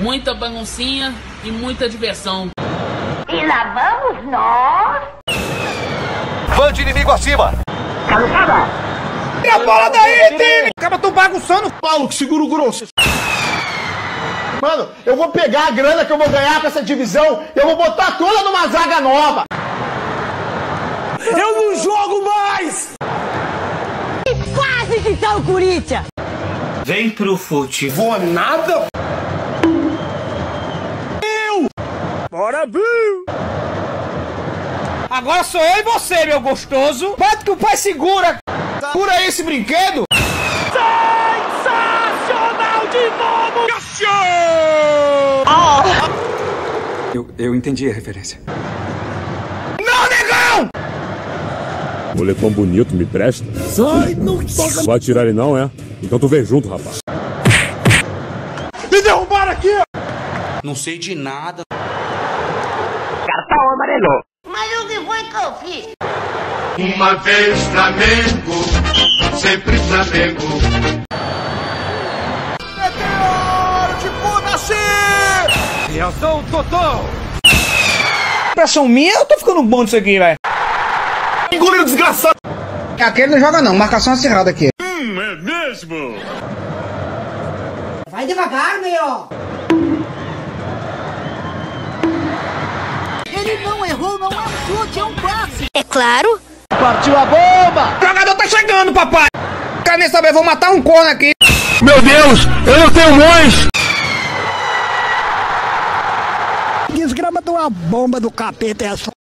muita baguncinha e muita diversão. E lá vamos nós. Van de inimigo acima. Calucada. Tira a bola daí, time! Acaba tu bagunçando. Paulo, que seguro grosso. Mano, eu vou pegar a grana que eu vou ganhar com essa divisão e eu vou botar toda numa zaga nova. Eu não jogo mais! E quase que tá o Corinthians. Vem pro fute. Vou nada. Bora, Bill! Agora sou eu e você, meu gostoso. Bate que o pai segura. Segura aí esse brinquedo. Sensacional de novo! Eu, eu entendi a referência. Não, negão! Moletom bonito, me presta? Sai, não toca. Vai atirar ele não, é? Então tu vem junto, rapaz. Me derrubaram aqui! Não sei de nada. Cartão amarelo. Mas o que foi que eu fiz? Uma vez Flamengo, sempre Flamengo. Meteoro de Bunassi! Eu sou o Totó! Impressão minha, eu tô ficando bom disso aqui, velho. Engoliu desgraçado. Aquele não joga não, marcação acirrada aqui. Hum, é mesmo? Vai devagar, meu. Claro. Partiu a bomba. O jogador tá chegando, papai! Quer nem saber, vou matar um corno aqui. Meu Deus, eu não tenho mães. Desgrama de uma bomba do capeta é essa.